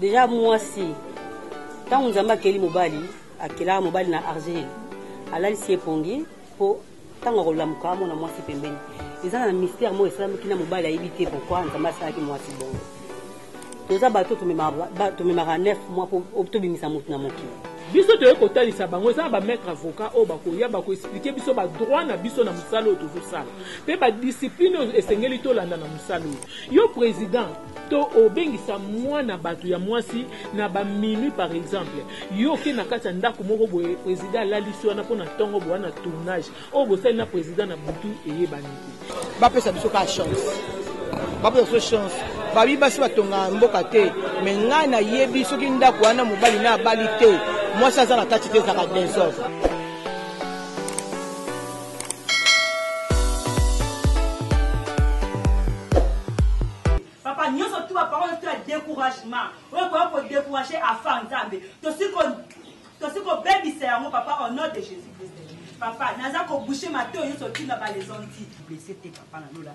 Deja mwasi ntango Nzambe akeli mobali, akelaka mobali na argile, alalisi ye pongi mpo ntango akolamuka amona mwasi pembeni. Eza na mistere moko esalamaki na mobali ayebi te pourquoi Nzambe asalaki mwasi bongo. Toza bato tomemaka 9 mois mpo tobimisa moto na mokili. Biso toye kotalisa bango, eza na ba maitre avocat oyo bakoya bako expliquer biso ba droit na biso na mosala oyo tozosala mpe ba discipline oyo esengeli tolanda na mosala oyo. Yo president, To obengisa mwana batu ya mwasi na ba minuit par exemple. Yo oke na kati ya ndaku moko boye president alalisi wana po na tongo boa na tournage. Oyo bosali na president na butu eyebani te. Ba pesa biso kaka chance. Ba pesa biso chance. Babi basi batongaka mboka te. Mais ngai na yebi soki ndaku wana mobali na abali te. Mwasi aza na kati te ezalaka desordre. papa nyonso tu baparole tu ya découragement oyo ekoya kodécourage afa nzambe tosi kobebisa yango papa au nom de jésus christ papa naza kobouche matoi nyonso tina balezonti blesse te papa na lola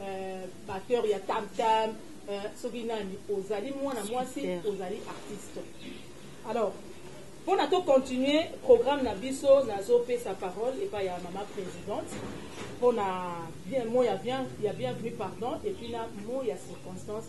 euh, batteur ya tam tam euh, soki nani ozali mwana mwasi ozali artiste alors mpo na tocontinue programme na biso nazopesa parole epai ya mama présidente mpo na bien mo ya bien ya bienvenue pardon epuis na mo ya circonstance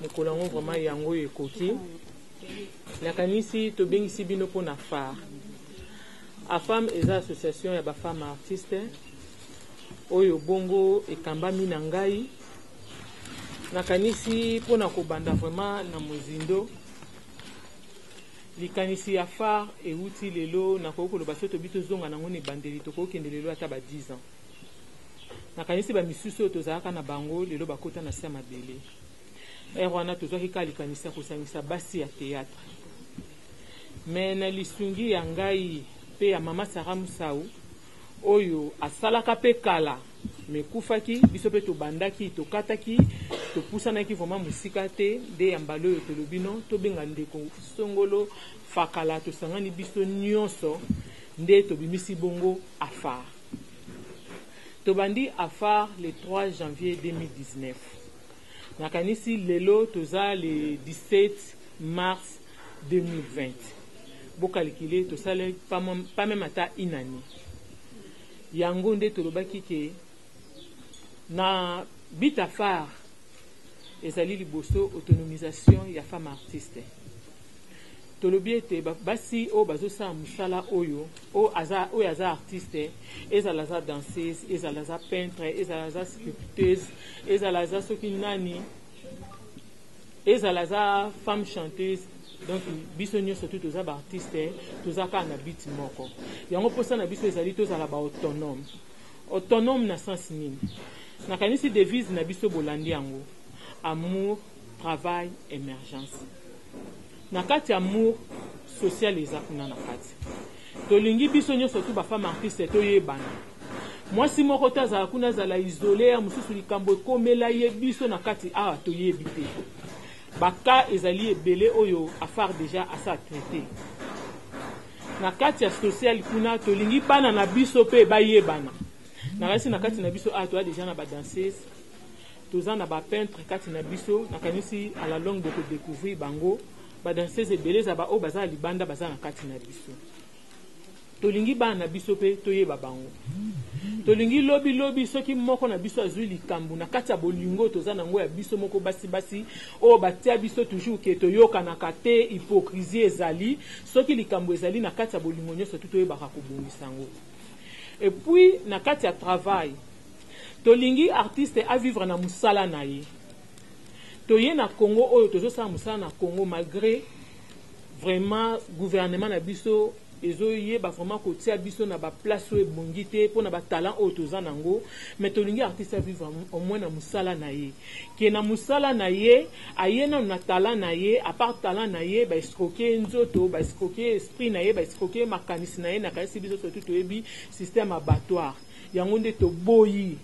Mokolo yango vraiment yango oyo ekoki nakanisi tobengisi bino mpo na far afam eza association ya bafemme artiste oyo bongo ekambami na ngai nakanisi mpo na kobanda vraiment na mozindo likanisi ya far euti lelo nakoki koloba soki tobi tozonga nango na ebandeli tokoki kende lelo ata ba 10 ans nakanisi bamisusu oyo tozalaka na bango lelo bakota na se ya mabele Heure wana tozwaki kaka likanisi ya kosangisa basi ya theatre mais na lisungi ya ngai pe ya mama Sarah Musau oyo asalaka pe kala mais kufaki biso pe tobandaki tokataki topusanaki vraiment mosika te nde ya mbala oyo tolobi non tobenga ndeko Songolo Fakala tosangani biso nionso nde tobimisi bongo Afar. Tobandi afar le 3 janvier 2019 nakanisi lelo toza le 17 mars 2020 bo calculer tosali pas meme ata une annee yango nde tolobaki ke na but ya far ezali liboso autonomisation ya femme artiste. Tolobi ete ba basi oyo bazo sala musala oyo oyo aza oyo aza artiste ezala aza danseuse ezala aza peintre ezala aza sculpteuse ezala aza soki nani ezala aza femme chanteuse donc biso nionso tout toza ba artiste toza kaka na but moko yango posa na biso ezali tozala ba autonome autonome na sens nini nakanisi devise na biso bolandi yango amour travail emergence na kati amour social eza kuna na kati tolingi biso nionso tu ba femme artiste toyebana mwasi moko te azala kuna azala isole ya mosusu likambo ekomela ye biso na kati awa toyebi te ba cas ezali ebele oyo afar deja asa traite na kati ya social kuna tolingi bana na biso pe bayebana na kasi na kati na biso awa toza deja na ba danseuse Toza na ba peintres kati na biso, nakanisi à la longue boko decouvrir bango. Ba danseuses ebele eza ba oyo baza libanda baza na kati na biso. Tolingi bana na biso pe toyeba bango. Tolingi lobi lobi soki moko na biso azui likambu na kati ya bolingo oyo toza na yango ya biso moko basi basi oyo batia biso toujours que toyokanaka te, hypocrisie ezali. Soki likambu ezali na kati ya bolingo nionso tout toyebaka kobongisa yango. Et puis na kati ya travail. Tolingi artiste a vivre na musala na ye. Toye na Congo oyo tozo sala musala na Congo malgre vraiment gouvernement na biso ezo yeba vraiment ko tia biso na ba place oyo ebongi te pona ba talent oyo toza na ngo mais tolingi artiste a vivre au moins na musala na ye que na musala na ye aye nanu na talent na ye à part talent na ye ba escroquer ye nzoto ba escroquer ye esprit na ye ba escroquer ye makanisi na ye nakanisi biso surtout toyebi système abattoir Yango nde toboyi.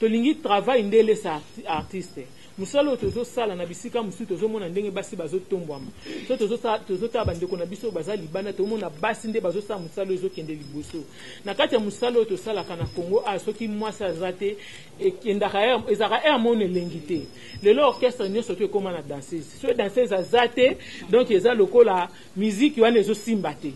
Tolingi travail nde elesa artiste. Musala oyo tozo sala na bisika mususu tozo mona ndenge basi bazo tombwama. Soki tozo sala tozo tala ba ndeko na biso baza libanda tozo mona basi nde bazo sala musala oyo ezo kende liboso. Na kati ya musala oyo tosalaka na Congo awa soki mwasi aza te ekendaka heure ezalaka heure moko na elengi te. Lelo orchestre nionso tout ekoma na danseuse. Soki danseuse aza te donc eza lokola musique wana ezo simba te.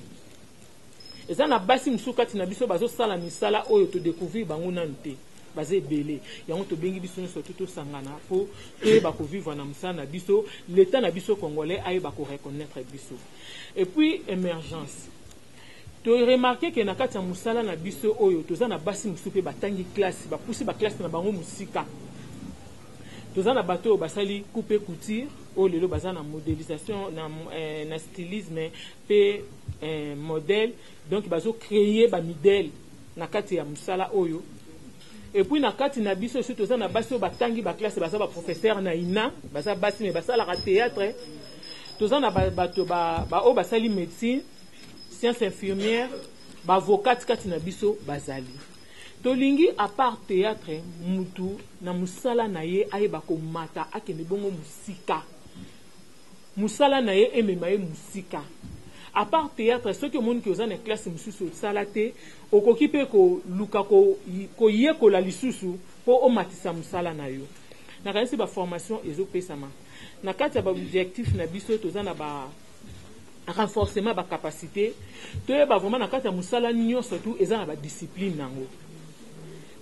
Eza na basi mosusu kati na biso bazo sala misala oyo to decouvrir bango nanu te. Baza ebele. Yango tobengi biso nionso tout tosangana po toyeba ko vivre na mosala na biso. L'etat na biso congolais ayeba ko reconnaitre biso. Et puis emergence. To remarquer que na kati ya mosala na biso oyo toza na basi mosusu pe batangi classe, ba pusi ba classes na bango mosika. Toza na bato oyo basali coupe couture oyo lelo baza na modelisation, na stylisme. pe modèle donc bazo cree ba midèle na kati ya musala oyo et puis na kati na biso esi toza na basi oyo ba tangi ba classe baza ba professeur na ina baza basi me basalaka theatre toza na bato ba ba oyo basali medecine science infirmière ba vocate kati na biso bazali tolingi a part theatre mutu na musala na ye ayeba komata akende bongo musika Musala na ye emema ye musika. A part theatre soki omoni que oza na classe mususu osala te, okoki pe ko luka ko ko yekola lisusu po omatisa musala na yo. Na kanisi ba formation ezo pesama. Na kati ya ba objectif na biso toza na ba renforcement ya ba capacite. To yeba vraiment na kati ya musala nionso tout eza na ba discipline na yango.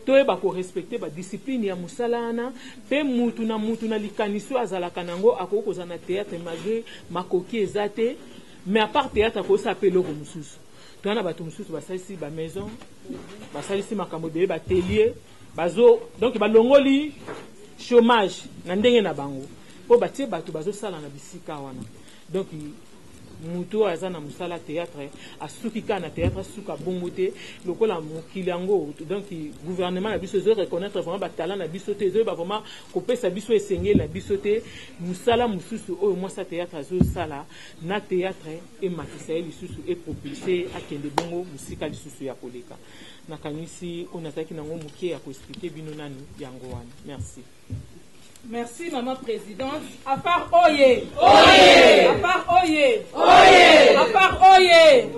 Toyeba ko respecter ba discipline ya musala wana pe mutu na mutu na likanisi oyo azalaka na yango akoki kozala na theatre malgre makoki eza te mais a part theatre akoki kosala pe eloko mususu toza na batu mususu basalisi ba maison basalisi makambo ebele ba atelier bazo donc balongoli chomage na ndenge na bango po batie batu bazosala na bisika wana Donc mutu oyo aza na musala theatre asuki kaka na theatre asuka bongo te lokola mokili yango donc gouvernement na biso ezo reconnaitre vraiment ba talent na biso te ezo yeba vraiment kopesa biso esengeli na biso te musala mususu oyo mwasi ya theatre azo sala na theatre ematisa ye lisusu e propulse ye akende bongo musika lisusu ya koleka nakanisi oyo nazalaki na yango mukie ya ko expliquer bino nanu yango wana merci. Merci maman presidente. À part oye. Oye. À part oye. Oye. À part oye.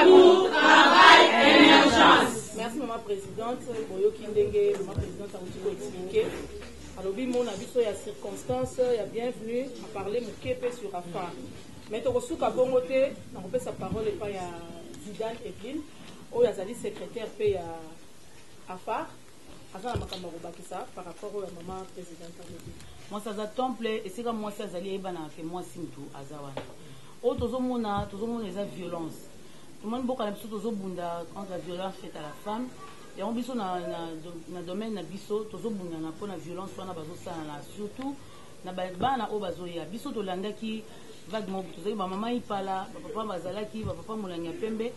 Amour, travail et émergence. Merci maman présidente. Boyoki ndenge maman présidente a ko expliquer. alobi mona biso ya circonstance ya bienvenue aparle moke mpe sur afar mai tokosuka bongo te nakopesa parole epai ya zidane eglin oyo azali secrétaire mpe ya afar Aza na makambo ya kobakisa par rapport oyo mama presidente alobi. Mwasi aza temple, esika mwasi azali eyebanaka ke mwasi mutu aza wana. Oyo tozomona, tozomona eza violence. Tomoni mboka na biso tozobunda contre la violence faite à la femme. Yango biso na, na, na domaine na biso tozobundana mpo na violence wana bazosalana surtout na ba, bana oyo bazoya. Biso tolandaki vague moko, tozalaki ba mama Impala, ba papa bazalaki, ba papa Molangi ya Pembe.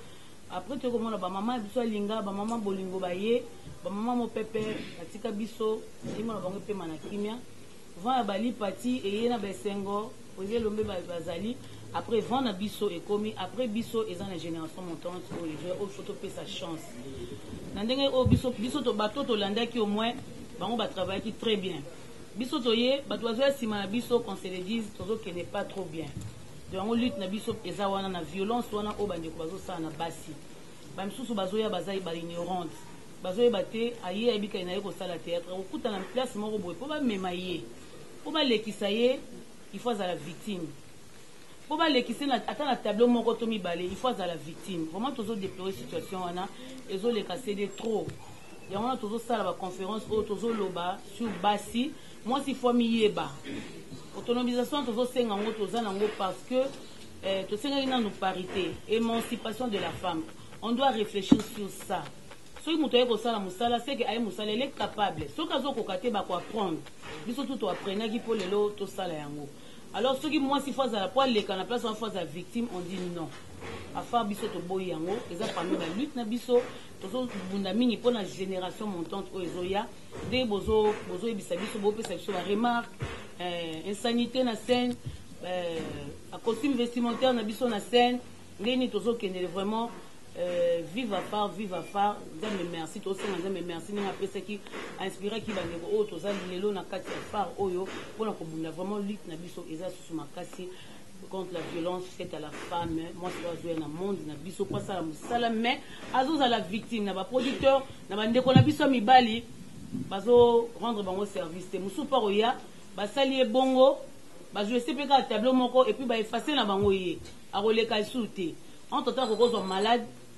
Après toye komona ba maman na biso ya linga, ba maman bolingo baye, ba maman mopepe batika biso, molimo na bango epema na kimia. Vent ya ba Lipaty eye na ba esengo, poesie elombe ba bazali, après vent na biso ekomi, après biso eza na generation montante oyo eza, oyo il faut topesa chance. Na ndenge oyo biso, biso to bato oyo tolandaki au moins, bango ba travaillaki très bien. Biso toye, bato bazoya sima na biso, qu'on se le dise, tozokende pas trop bien. Donc yango lutte na biso eza wana na violence wana oyo ba ndeko bazo sala na basi. Ba misusu bazo ya baza ba ignorante. Bazo yeba te aye ayebi kani naye kosala theatre akokutana na place moko boye po ba mema ye po ba lekisa ye il faut azala victime. Po ba lekise na ata na tableau moko to mibale il faut azala victime. Vraiment tozo deplorer situation wana ezo leka CD trop. Yango wana tozo sala ba conference oyo tozo loba sur basi. Mwasi faut amiyeba. Autonomisation tozo senga yango toza nango parce que eh, tosengaki nanu parité, émancipation de la femme. On doit réfléchir sur ça. soki moto aye kosala mosala seke aye mosala ele capable soki azokoka te bakoapprendre biso tu toapprenaki mpo lelo tosala yango alors soki mwasi fo azala mpo aleka na place wana fo azala victime on dit non afar biso toboyi yango eza parmi balutte na biso tozobunda mingi mpo na génération montante oyo ezoya Nde bozo bozo ebisa biso bo pesa biso ba remarque eh, insanité na scène eh, a costume vestimentaire na biso na scène nde ni tozo kendele vraiment Euh, vive afar vive afar nzambe merci tosenga nzambe merci ndenge apesaki ainspiraki bandeko oyo toza lelo na kati ya far oyo mpona kobunda vraiment lutte na biso eza susu makasi contre la violence faite à la femme mwasi oyo azoya na monde na biso mpo asala mosala mais azozala victime na baproducteur na bandeko na biso ya mibali bazo rendre bango service te mosusu mpo akoya basali ye bongo bajouse mpe kaka tableau moko epuis baefase na bango ye akoleka lisusu te entre temps akokozwa malade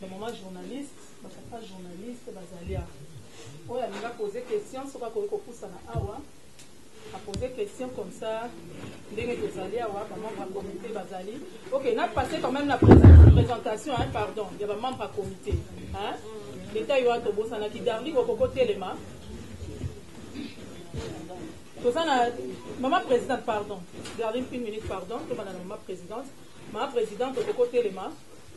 Ba maman journaliste, ba papa journaliste bazali awa. Oyo alingi a poser question soki akoki kopusana awa a poser question comme ça ndenge tozali awa ba membres ya comite bazali. Ok na passer quand meme na presentation hein pardon ya ba membres ya comite hein. Detail wana tobosanaki Darling okoki otelema. Toza na maman presidente pardon Darling une minute pardon tobanda na maman presidente. Maman presidente okoki otelema.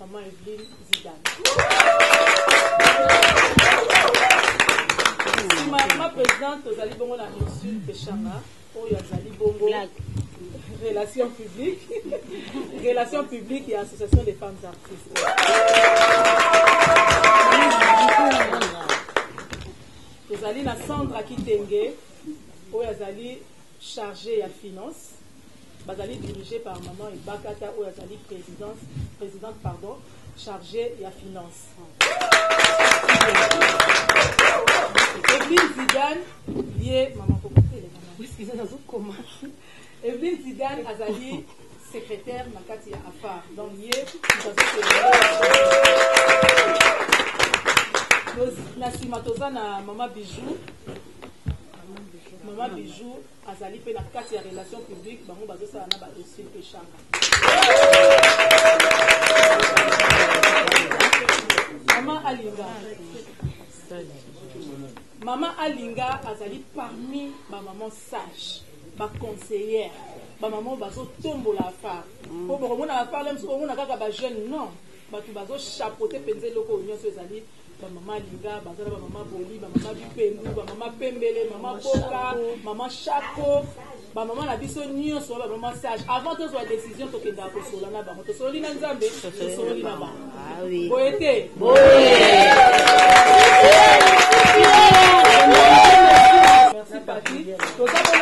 Maman Evelyne Zidane. Sima ya ma présidente tozali bongo na Ursule Peshanga oyo azali bongo relation publique relation publique ya association des femmes artistes. Tozali na Sandra Kitenge oyo azali charge ya finance bazali dirige par maman Ebakata oyo azali presidente presidente pardon charge ya finance Evelyne Zidane ye maman excusez nazokoma Evelyne Zidane azali secrétaire na kati ya afar donc ye na nsima toza na mama bijou Maman Bijou azali mpe na kati ya relation publique bango bazosala na ba Ursule mpe Shanga. Maman Alinga Maman Alinga azali parmi ba maman sage ba conseillère ba maman bazotombola afar mm. mpo bokomona afar le mosusu bokomona kaka ba jeune non bato bazochapote mpenza eloko oyo nyonso ezali ba mama alinga baza na ba mama boli ba mama bipendu ba mama pembele mama boka mama shako ba mama na biso nyonso ba mama sage avant tozwa décision tokendaka kosola na bango tosololi na nzambe tosololi na bango ah boye te merci papi toza bongo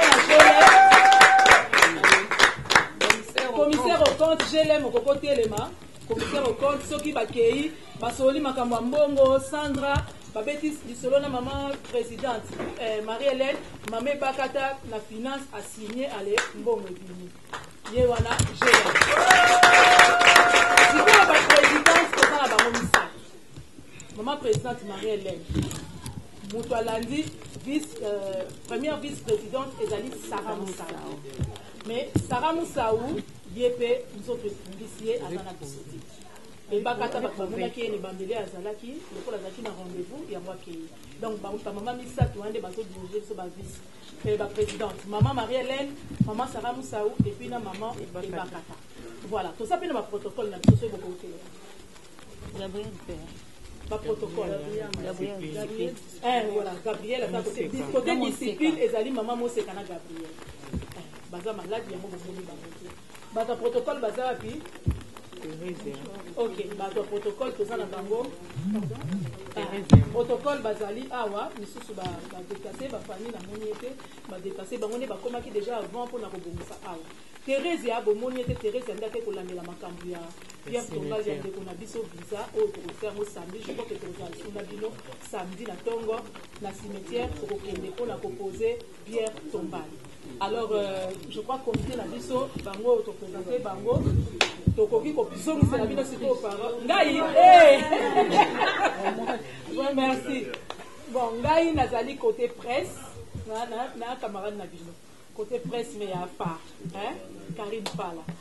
na commissaire au compte je l'aime okoko telema commissaire au compte soki bakei Basololi makambo ya mbongo, Sandra babeti lisolo na mama presidente eh, Marie Hélène mama ebakata na finance asigne ale mbongo ebimi ye wana géant sikoyo bapresidente toza na bango misato mama presidente Marie Hélène moto alandi vice euh, première vice présidente ezali Sarah Moussao mais Sarah Moussao ye mpe nzoto efungisi ye aza na bisiki ebakata bato bamonaki ye na ebandeli azalaki lokola azalaki na rendez-vous yango akei donc bamama misato wana nde bazodirige biso bavice eh, baprésidente mama marie hélène mama sara mosau epuis na mama ebakata voilà toza mpe na baprotocole na biso soki bokokeya baprotocole eh, voilà gabriel aza kote discipline ezali mama moseka na gabriel eh, baza maladi yango bomoni bango te Bato ya protocole baza wapi? Ok, bato ya protocole toza na bango. Protocole bazali awa, misusu ba ba déplacer ba famille na moni ete ba déplacer bango ne bakomaki déjà avant pona kobongisa awa. Theresia bomoni ete Theresia nde ake kolandela makambo ya Pierre Tonga ya ndeko na biso visa oyo tokosala yango samedi je crois que tokozala lisusu na bino samedi na tongo na cimetière tokokende mpona kopose Pierre Tombale. Alors, euh, je crois comité na biso bango to présenter bango tokoki kozongisela bino sikoyo paro ngai eh! bon, merci bon ngai nazali côté presse na, na, na camarade na bino côté presse mais ya phare hein? Karine Pala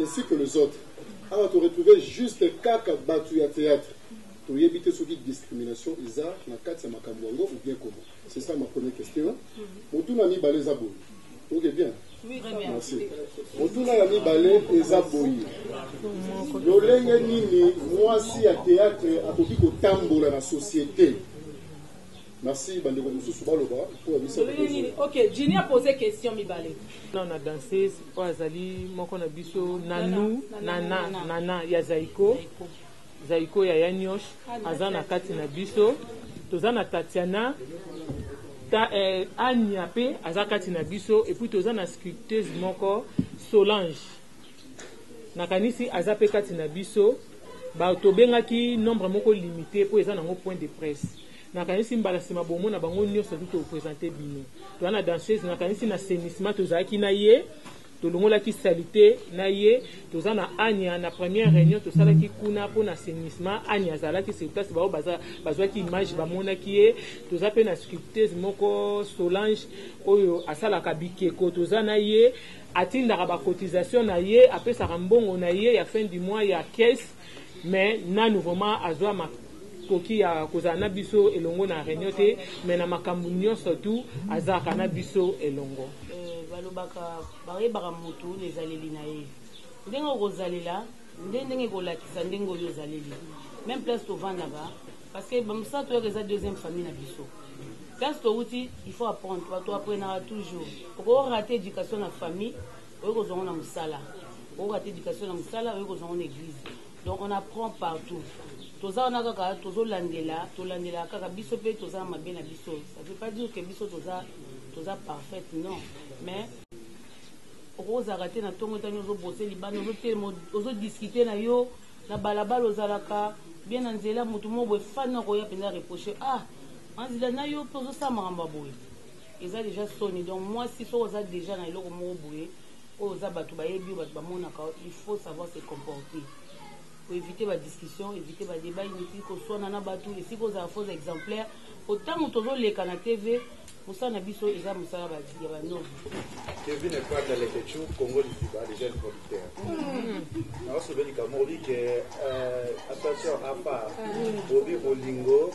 ainsi que les autres awa to retrouve juste kaka batu ya theatre toyebi te soki discrimination eza na kati ya makambo yango ou bien comment c'est ça ma première question motuna mibale eza boye oke bien merci motuna ya mibale eza boye lolenge nini mwasi ya theatre akoki kotambola na société Merci bandeko mususu baloba po ya misato tozo. Ok Djinny a pose question mibale. Non na danseuse oyo azali moko na biso Nanou Nana Nana ya Zaiko Zaiko ya ya Niosh aza na kati na biso toza na Tatiana ta, eh, Anya pe aza kati na biso et puis toza na sculpteuse moko Solange nakanisi aza pe kati na biso ba tobengaki nombre moko limite po eza nango point de presse Nakanisi mbala sima bomona bango nioso tu to presenter bino. Toza na danseuse nakanisi na assainissement tozalaki na ye tolongolaki salite na ye toza na Anya na première reunion tosalaki kuna pona assainissement Anya azalaki sur place bao baza bazwaki image bamonaki ye toza pe na sculpteuse moko Solange oyo asalaka bikeko toza na ye atindaka ba cotisation na ye apesaka mbongo na ye ya fin du mois ya caisse mais nanu vraiment azua ma koki ya kozala na biso elongo na reunion te mais na makambu nionso tout azalaka na biso elongo. Euh, balobaka bayebaka mutu na ezaleli na ye. Ndenge okozalela nde ndenge ekolakisa ndenge oyo ozaleli. Meme place tovandaka parce que ba mosala toyaka eza deuxième famille na biso. Place towuti il faut apprendre, batu apprenaka toujours. Oko rate education na famille Oye kozwa ngo na musala oko rate education na musala oye kozwa ngo na eglise donc on apprend partout toza wana kaka tozo landela tolandelaka kaka biso pe toza na mabe na biso ça veut pas dire que biso toza toza parfaite non mais okoki ozalaka te na ntongo etani ozobose libanda ozotelema ozodiskite na yo na balabala ozalaka bien na nzela motu moko boye fani na koya mpenza reproche ah anzela na yo mpe ozosala makambo ya boye Eza dejà soni donc mwasi soki oza dejà na eloko moko boye oyo oza batu bayebi yo batu bamonaka yo il faut savoir se comporter ko eviter ba discussion eviter ba debat inutile koswana na batu esika ozala faux exemplaire po tangu tozo leka na TV mosala na biso eza mosala ba ya ba noble Kevin Ekwata Leketshou Congo Liziba le jeune producteur hmm. naosololi kamoko bike euh, attention apa bobi bolingo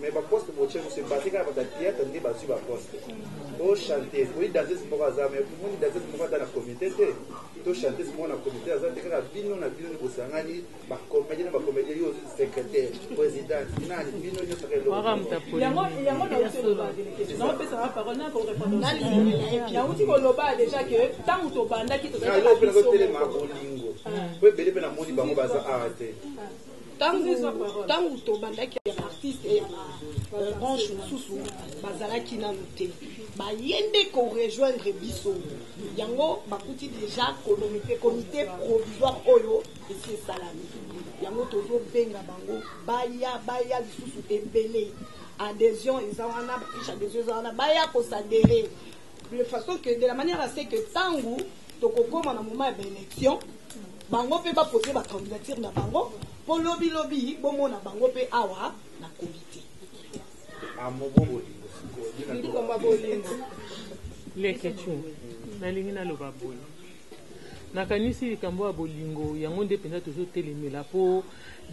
mais ba poste botie biso ebandi kaka bato ya theatre nde bazwi ba poste o oh, chanteuse oyi danseuse moko aza mais omoni danseuse moko aza na comité te to chanteuse moko na comité aza te kaka bino na bino bosangani bacomédie na bacomédie yo ozwi secrétaire président nani bino nyonso nauti koloba déjà ke ntango tobandaki tozalaki bolingo po ebele mpe namoni bango baza awa te tangu tangu tobandaki ya artiste ya euh, branche mosusu bazalaki nanu te baye nde korejoindre biso yango bakuti deja comité comité provisoire oyo esi esalami yango tozobenga bango baya baya lisusu ebele adhesion eza wana bafiche adhesion eza wana baya kosadere de façon que de la manière à ce que tangu tokokoma na moment ya ba election bango mpe bapoze ba candidature na bango mpo lobi lobi bomona bango mpe awa na comité likomba bolingo leke tu nalingi naloba boye Nakanisi likambo oya bolingo yango nde penza tozo telemela po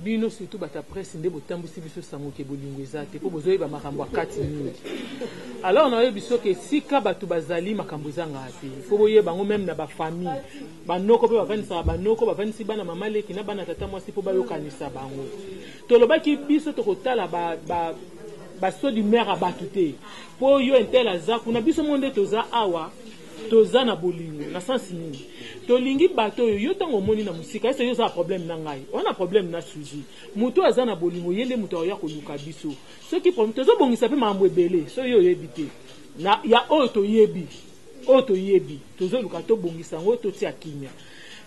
bino surtout batu ya presse nde botambuisi biso sango ke bolingo eza te po bozo yeba makambo ya kati mingi alors nayo biso ke esika batu bazali makambo ezangaka te il faut boyeba yango meme na ba famille ba noko pe bavandisaka ba noko bavandisi bana mama leki na bana tata mwasi po bayokanisa bango tolobaki biso tokotala ba, ba ba sodi mère ya batu te po yo intel aza kuna biso moko nde toza awa Toza na bolingo na sens nini? Tolingi bato oyo yo tango omoni na mosika ese yo oza na problème na ngai oza na problème na Souzy moto oyo aza na bolingo ye nde moto akoya koluka biso soki problème tozo bongisa pe makambo ebele soki yo oyebi te na ya oyo toyebi oyo toyebi tozoluka tobongisa yango totia kimia.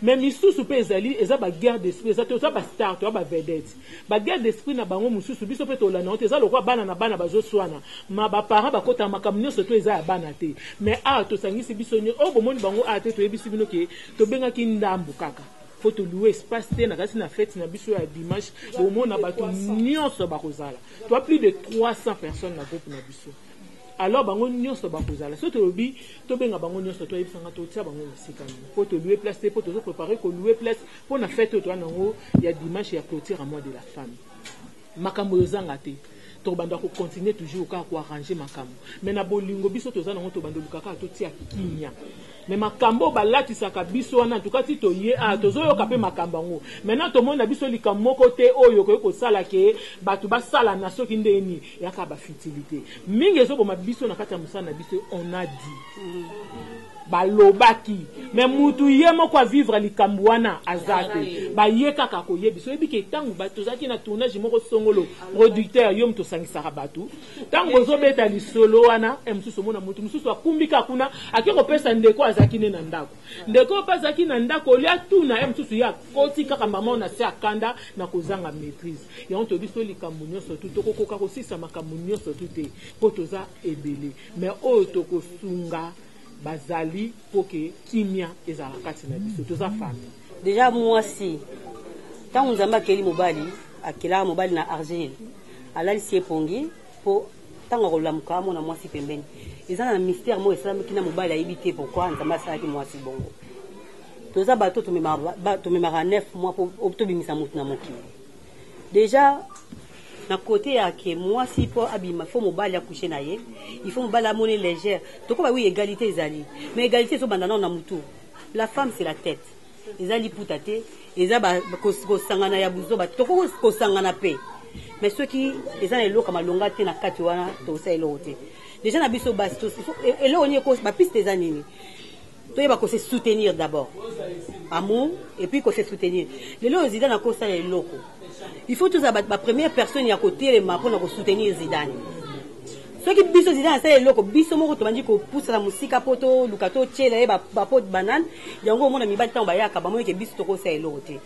Mais misusu pe ezali eza ba guerre d'esprit eza toza ba star toa ba vedette ba guerre d'esprit na bango mususu biso pe tolanda yango te eza lokola bana na bana bazo suana ma ba parents bakotaka makambo nionso to eza ya bana te mais awa tosangisi biso nionso oyo bomoni bango awa te toyebisi bino ke tobengaki ndambu kaka po to loue espace te na kati na fete na biso ya dimanche bomona batu nionso bakozala toa plus de 300 personnes na groupe na biso Alors bango nionso bakozala soki tolobi tobenga bango nionso to yebisa nga totia bango musika nini po to loue place te po tozo preparer ko loue place pona fete oyo toza nango ya dimanche ya cloture ya mois de la femme makambo oyo ozanga te tokobanda ko continuer toujours kaka ko arranger makambo mais na bolingo biso toza nango tobanda oluka kaka totia kimia mais makambo oyo balatisaka biso wana en tout cas ti toye awa tozoyoka pe makambo yango maintenant tomoni na biso likambo moko te oyo ekoki kosala ke bato basalana soki ndenge nini Yaka ba futilite mingi ezo boma biso na kati ya musala na biso on a dit ba lobaki mais mutu ye moko a vivre likambu wana aza te ba ye kaka ko yebisa oyebi ke tangu ba tozalaki na tournage moko songolo producteur yo mutu osangisaka batu tangu bozo beta lisolo wana eh mususu omona mutu mususu a kumbi kaka kuna a ke ko pesa ndeko azalaki ne na ndaku ndeko oyo pe azalaki na ndaku au lieu a tuna eh mususu ye a koti kaka maman oyo na se a kanda na ko zanga maitrise Yango toyebi biso likambo nionso tout toko koka kosilisa makambo nionso tout te po toza ebele mais oyo toko sunga bazali po ke kimia ezala kati na biso toza famille. Dejà muasi tango nzambe akeli mobali akelaka mobali na argile alalisi ye pongi po tango akolamuka amona muasi pembeni eza na mystère moko esalami kina mobali ayebi te pourquoi nzambe asalaki muasi bongo toza bato tomemaka 9 mois po tobimisa mutu na mokili dejà na kote ya ke mwasi mpo abima fo mobali akushe na ye ifo mobali amoni légère tokoba wi egalite ezali ma egalite ezobanda nao na motu la femme c'est la tête eza liputa te eza kosangana ya buzoba tokoki kosangana mpe mais soki eza na eloko malonga te na kati wana tokosala eloko te deja na biso basi eloko nini bapiste eza nini toyeba ko se soutenir d'abord amour et puis ko se soutenir lelo oyo zidane akosala eloko il faut tozala ba première personne ya kotelema mpona kosoutenir zidane soki biso zidane asala eloko biso moko tobandi kopusana mosika mpo toluka totyela ye bapo banane yango omona mibali ntango bayaka bamonike biso tokosala eloko te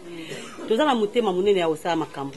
toza na motema monene ya kosala makambo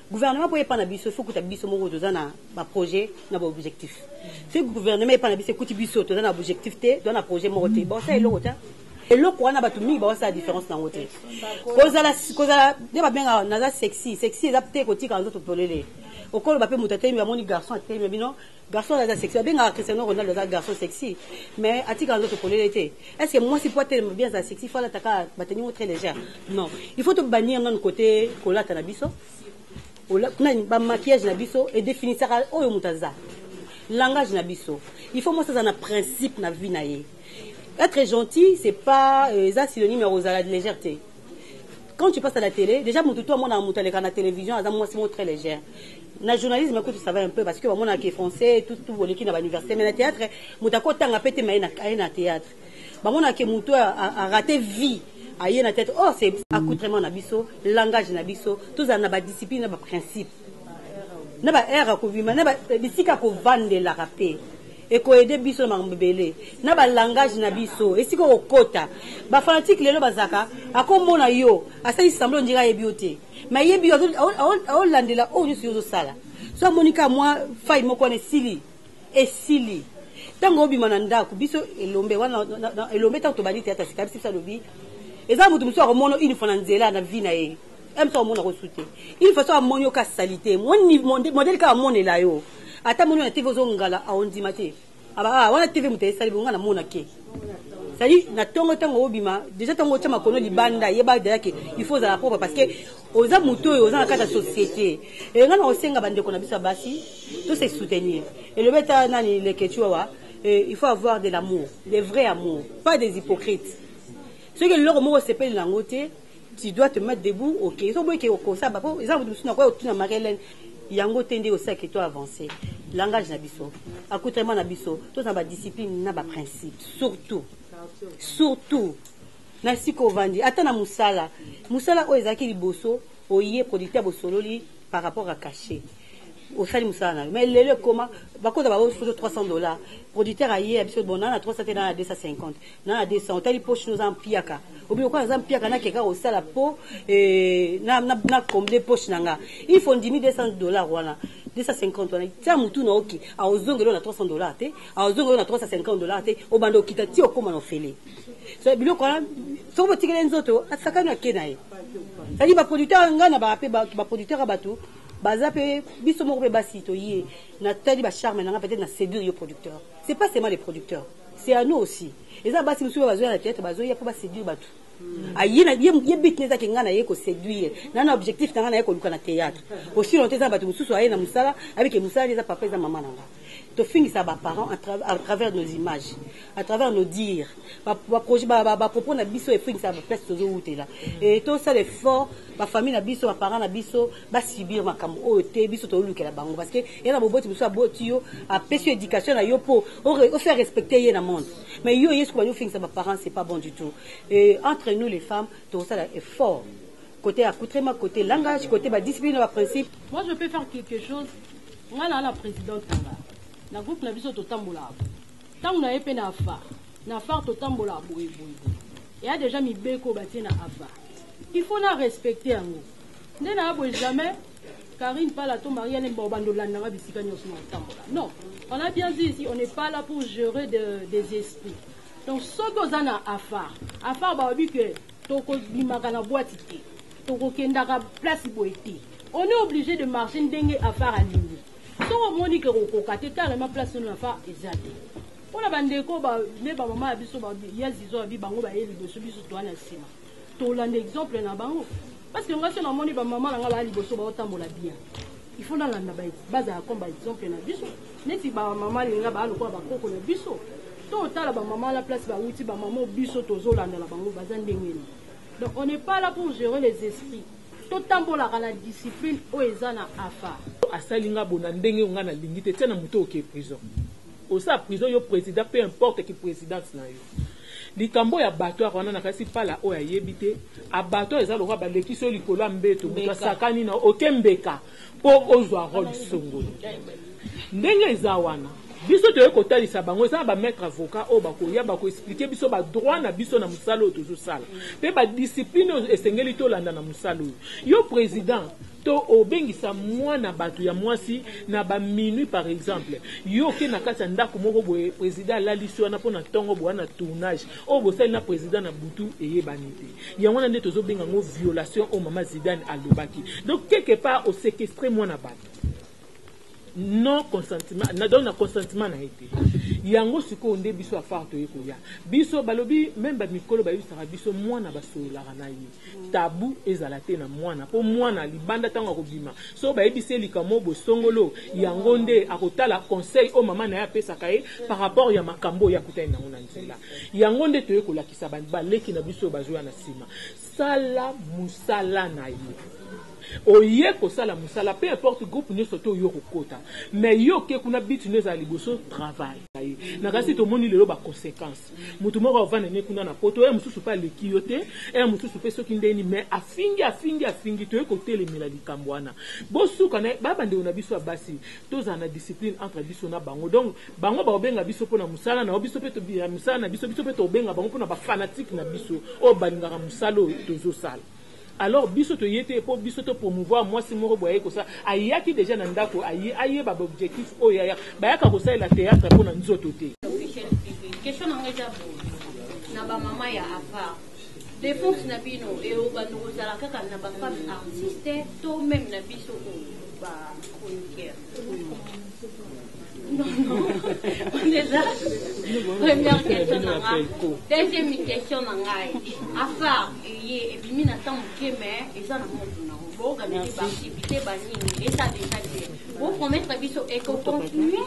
Gouvernement po epana biso il faut kuta biso moko toza na ba projet na ba objectif soki gouvernement epana biso ekuti biso toza na objectif te toza na projet moko te bakosala eloko te eloko wana bato mingi bakosala différence na yango te kozala kozala nde babengaka naza sexy sexy eza te kotikaka nzoto polele okoloba mpe moto atelemi bamoni garçon atelemi bino Garçon oyo aza sexy babengaka Cristiano Ronaldo aza garçon sexy mais atikaka nzoto polele te est ce que mwasi po atelema bien azala sexy faut alata kaka ba tenue moko très légère non il faut to bannir nanu cote kolata na biso nani ba maquillage na biso e definisaka oyo moto aza langage na biso il faut mwasi azala na principe na vie na ye être gentil c'est pas euh, eza synonyme ya kozala légère te quand tu passes à la télé déjà mutu to amona mutu aleka na télévision aza mwasi moko très légère na journalisme kutu ça va un peu parce que bamona ke français tout tout boleki na université mais na théâtre mutu akotanga pe te mais aye na théâtre bamona ke mutu a raté vie aye na théâtre oh c'est accoutrement na biso langage na biso tozala na ba discipline na ba principe na ba heure akobima na bisika kovandelaka pe eko aide biso na makambo ebele na ba langage na biso esika okokota ba fanatique lelo bazaka akomona yo asali semblant ondire ayebi yo te me ayebi yo aolandela oyo nyonso yo ozosala so amoni kaka mwa fai moko wana esili esili ntango obima na ndako biso elombe wana elombe ntango tobandi teatre sikabisi biso alobi eza moto mosusu akomona uniforme na nzela na vie na ye Mme to amona ko sute. Une façon amoni yo ka salite. Moni modèle ka amonela yo. Ata moni na TV ozo ngala aondima te. Aba ah wana TV moto esali bonga na mona ke. C'est-à-dire na tongo tango obima déjà tango otia makono libanda yeba déjà ke il faut zala propre parce que oza moto oyo oza na kata société. Et nga na osenga bande ko na biso basi to se soutenir. Et le beta nani le ketchua wa eh, il faut avoir de l'amour, des vrais amour, pas des hypocrites. Ce que le logo moko sepeli na ngote Tu dois te mettre debout ok soki oboyi ke okosa ba po eza na mutu mususu nakoya kotuna Marie Helène yango te nde osila ke to avancer langage na biso accoutrement na biso tozala ba discipline na ba principe surtout surtout na esika ovandi ata na musala musala oyo ezalaki liboso oye producteur bosololi par rapport ya cachet osali musala na yo mais lelo ekoma bakoza ba oyo soso 300 dollars producteur aye ya biso bon na na 300 te na na 250 na na 200 otali poche no za mpiaka obi okola za mpiaka na keka osala po eh, na na na combler poche na nga il faut ndimi 200 dollars wana 250 wana tia mutu na oki aozongelo na 300 dollars te aozongelo na 350 dollars te obanda okita ti okoma na ofele so biloko wana soki botikele nzoto asakani ake na ye c'est-à-dire ba producteur nga na ba pe ba producteur ya bato Baza pe biso moko pe basi toye na tali ba charme na nga peut-etre na seduire yo producteur c'est pas seulement les producteurs c'est à nous aussi eza basi mususu pe bazoya na theatre bazoya po ba seduire batu aye na ye ye but ne eza ke nga naye ko seduire na na objectif na nga naye koluka na theatre osila te eza na batu mususu aye na musala ayebi ke musala nde eza papa eza maman na nga tofingisa ba parents à, tra à travers nos images à travers nos dires bapropos ba, ba, ba, ba na biso efingisa baplace tozowutela e tosala effort bafamille na biso baparent na biso basibir makambo oyo te biso tolukela bango parce que ye na boboti mosusu aboti yo apesi yo éducation na yo mpo ofaire respecte ye na monde mais yo yesu kobandi ofingisa baparent c'est pas bon du tout e entre nous les femmes tokosala effort cote accoutrement cote langage cote ba discipline ba principe moi je peux faire quelque chose nga na na presidente na nga na groupe na biso totambolaka ntango na ye mpe na afa na afar totambolaka boye boye boye eya deja mibeko batie na afa il faut na respecte yango nde na ya boye jamais Karine Pala to Maria Lemba obando landa nga bisika nyonso na otambola. Non, on a bien dit ici on n'est pas là pour gérer de, des esprits. Donc soki oza na afar, afar baobi que Tokobimaka na bwati te, tokokendaka place boye te. On est oblige de marcher ndenge Afar alingi. Soki omoni ke kokoka te, tala ma place oyo na Afar eza te. Mpo na bandeko ba nde ba mama ya biso ba ya zizo abi bango baye liboso biso toa na nsima. Tolanda exemple na bango. Parce que nga so namoni ba mama na nga baya liboso baotambola bien. il faut nalanda bazala comme baexemple na biso neti bamama alinga baa lokola bakoko na biso to otala bamama la place bawuti bamama biso tozolandala bango baza ndenge nini donc on n'est pas là pour gérer les esprits totambolaka na discipline oyo eza na afar asali nga bona ndenge oyo nga nalingi te tia na moto oke prison Oza prison yo president peu importe ki presidence na yo likambo oyo abattoir wana nakasi pala oyo ayebi te abattoir eza lokola balekisi yo likolo ya mbeto mutu asakani na oke mbeka po ozua role songolo ndenge eza wana biso toye kotalisa bango eza na ba maitre avocat oyo bakoya bako explique biso ba droit na biso na musala oyo tozo sala pe ba discipline oyo esengeli tolanda na musala oyo yo president To obengisa mwana batu ya mwasi na ba minuit par exemple, yo oke na kati ya ndaku moko boye president alalisi wana po na tongo boye wana tournage oyo bosali na president na butu eyebani te. Yango wana nde tozo benga yango violation oyo mama Zidane alobaki. Donc quelque part o sequestrer mwana batu. non consentiment na donc na consentiment na ye te yango sikoyo nde biso afar toye koya biso balobi meme ba mikolo bayebisaka biso mwana basololaka na ye tabou ezala te na mwana po mwana libanda tango akobima soki bayebisi ye likambo moko bosongolo yango nde akotala conseil oyo mama na ye apesaka ye par rapport ya makambo oyo ye akutani na yango na nzela yango nde toye kolakisa ba leki na biso oyo bazoya na sima Sala musala na yo. Oye kosala musala peu importe groupe nioso te oye okokota mais yo oke kuna but no ezala liboso travail. Nakasi tomoni lelo ba consequences. Mutu moko avanda ne kuna na poto heure mususu pe aleki yo te heure mususu pe soki nde nini mais afingi afingi afingi toye kotelemela likambo wana bosuka naye ba bandeko na biso ya basi Tozala na discipline entre biso na bango donc bango ba kobenga biso pona musala na yo biso pe ya musala na biso biso pe tokobenga bango pona ba fanatique na biso oyo balingaka musala oyo tozo sala alors biso toye te po biso to promouvoir mwasi moko boye aye kosala ayaki deja na ndako aye ayeba ba objectif oyo aya bayaka kosalela theatre pona nzoto te. Question na nga eza boye na ba maman ya apart Defense na bino eobanda kozala kaka na ba femmes artistes to meme na biso oyo ba chroniqueurs? Non, non. On est là. Première question na nga. Deuxième question na ngai. À part eye ebimi na temps moke mais eza na moto na yango. Boorganiser ba activités ba nini eza déjà te. Bo promettre biso eko continuer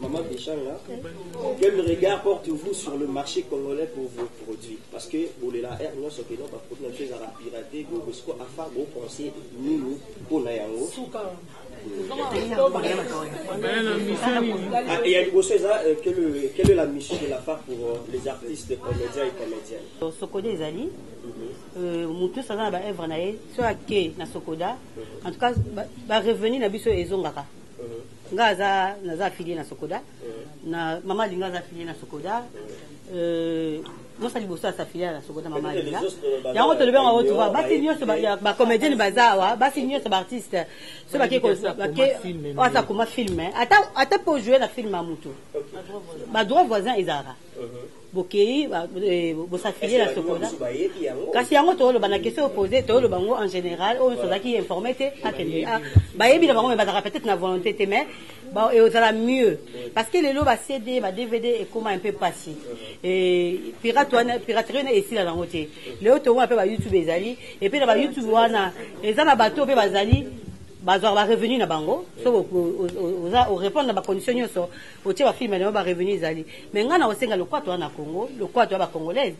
Maman Peshanga, quel regard portez-vous sur le marché congolais pour vos produits Parce que bolela air nyonso ke non baproduit na biso ezalaka pirate boye siko afa bopense nini mpo na yango Ah, et ya liboso eza euh, quelle est- quelle est la mission de la FARC pour euh, les artistes comédiens et comédiennes sokoda ezali euh, moto nyonso aza na baœuvre na ye so ake na sokoda en tout cas barevenu na biso ezongaka nga aza naza affilié na sokoda na mama alinga aza affilié na sokoda euh, mosa liboso ya safilia na sokoda mama alinga yango tolobi yango yango tuba basi nyonso bacomédienne baza awa basi nyonso baartiste so bake asa koma filme ata mpo joue na filme ya motu badroit voisin ezalaka uh-huh. bokei bosafilie na sokola kasi yango tooloba na question opose tooloba yango en général oyo nyonso ozalaki informe te akende ah, bayebi na bango me bazalaka peut-être na volonté te mais eozala mieux parce que lelo ba cd ba dvd ekoma un peu pasi pirate wana piraterie wana esila nango te lelo tokomona mpe ba youtube ezali epuis na ba youtube wana eza na bato mpe bazali bazwaka barevenu na bango soki orépondre na bacondition nyonso otie ba film na yo ba revenu ezali mais nga na kosenga lokola toza na Congo lokola toza ba congolaise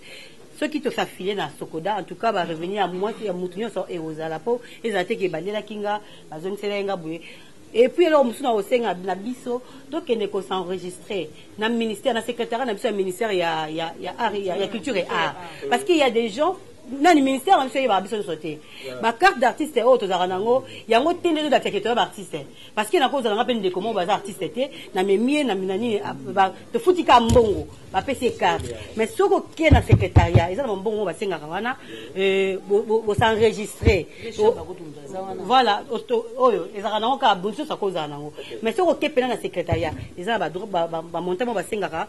soki to s'affilie na Socoda en tout cas ba revenu ya mois ya mutu nyonso ekozala po ezala te ke bandelaki nga bazongiselaki nga boye et puis eloko mosusu na kosenga na biso tokende ko s'enregistrer na ministère na secrétariat na biso ya ministère ya ya ya art ya, ya culture et art parce qu'il y a des gens nani ministère na biso eyebaka biso nyonso te ba carte d'artiste oyo tozalaka na yango yango te nde ezolakisa ke toza ba artiste parce que nakozala nga mpe ndeko moko baza artiste te na memie na nini tofuti ka mbongo bapesi ye carte mais soki oke na secrétariat eza na bambongo moko basengaka wana euh, bosenregistre voilà oyo ezalaka nango kaka bonsoso akozala nango mais soki oke mpena na secrétariat eza na bamontant moko basengaka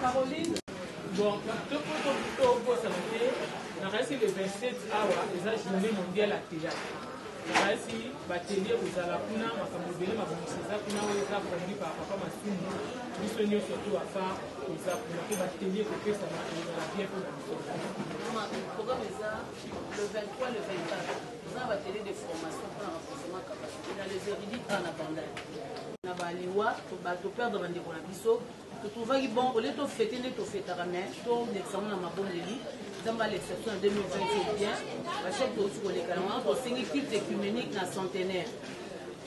Caroline. Bon, tokosana te nakanisi le 27 awa eza journée mondiale ya théâtre nakanisi batelie kozala kuna makambo ebele mabongisi eza kuna oyo eza kondi par papa masumu biso nyonso to afa koza kuna mpe batelie kopesana ezala bien mpo na biso Toza na ba ateliers de formation pona renforcement capacite na le veridique awa na bandal. na ba liwa to perdre ba ndeko na biso to trouvaki bon au lieu to fêter nde to fêtaka mais to lekisa ngo na mabondeli nzambe alekisa biso na 2020 bien ba chef to uti koleka na wana to sengi culte œcuménique na centenaire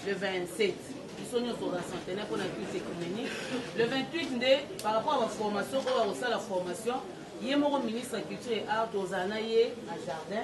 le 27 biso nyonso na centenaire mpo na culte œcuménique le 28 nde par rapport à ba formation oyo akosala formation ye moko ministre ya culture et art tozala na ye na jardin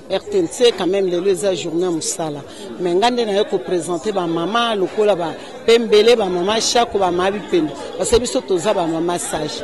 RTNC quand même lelo eza journée ya mosala mais nga nde naye kopresente bamama lokola bapembele bamama shako bamama bipende parce biso toza bamama sage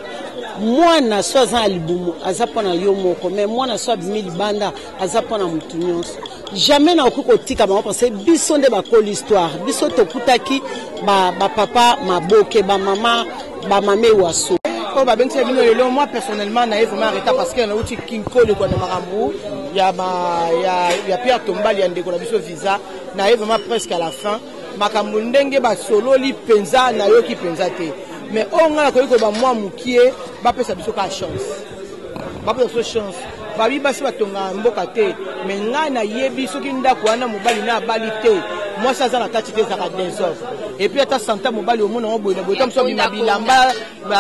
mwana so aza na libumu aza mpo na yo moko mais mwana so abimi libanda aza mpo na motu nyonso jamais nakoki kotika bango parce biso nde bakoli histoire biso tokutaki bapapa ba maboke bamama ba mame waso oyo babengisi ya bino lelo moi personnellement naye vraiment areta parce que nauti kinkole kwana makambo ya, ma, ya, ya pierre tombali ya ndeko na biso visa naye vraiment presque à la fin makambo ndenge basololi mpenza nayoki mpenza te mais oyo ngai nakoki koba mwa mokie bapesa biso kaka chance bapesa biso chance babi basi batongaka mboka te me ngai nayebi soki ndako wana mobali na abali te mwasi aza na kati te ezalaka desordre epuis ata santa mobali omona yango boye na boye tamosu abima bilamba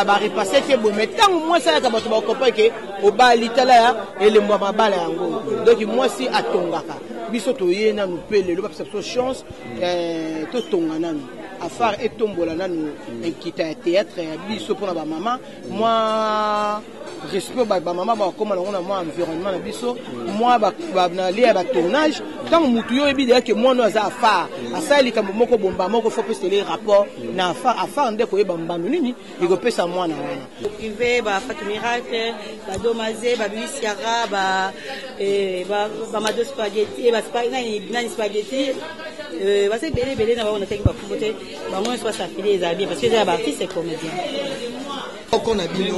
barepase te boye mai ntango mwasi ayaka bato bakopa eke obali tala ya elembo ya mabala yango donk mwasi atongaka biso toye nanu mpe lelo bapesa biso chance eh, totonga nanu afar etombola nanu nkita ya théâtre ya biso mpo na bamama mwa respect ba mama ba koma nango na mwa environnement na biso mwa na lia ya ba tournage ntango motu yo oyebi deya ke mwana oyo aza afar asala likambo moko bomba moko fo pesele rapport na afar afar nde koyeba mbano nini ekopesa mwana wana prive ba fatu miracle ba domaze ba bisiara ba eh, ba ba mado spaghetti eh, ba nani spaghetti eh, basa ebele ebele na bango natangi bakombo te bango nyonso basafili eza bien parce que eza ya baartiste comédien oko na bino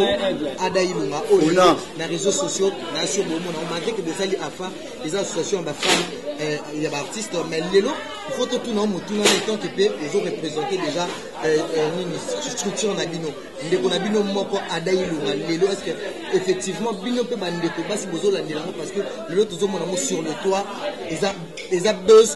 ada ilunga oyo na réseaux sociaux na sur bomona o malgré que bosali afa eza association ya bafemme euh, ya baartiste mais lelo faut totuna o motuna na etant que mpe ezo représente déjà euh, euh, nini structure na bino ndeko na bino moko ada ilunga lelo est ce que effectivement bino mpe bandeko basi bozolandela yango parce que lelo tozomona yango sur le toit eza eza buzz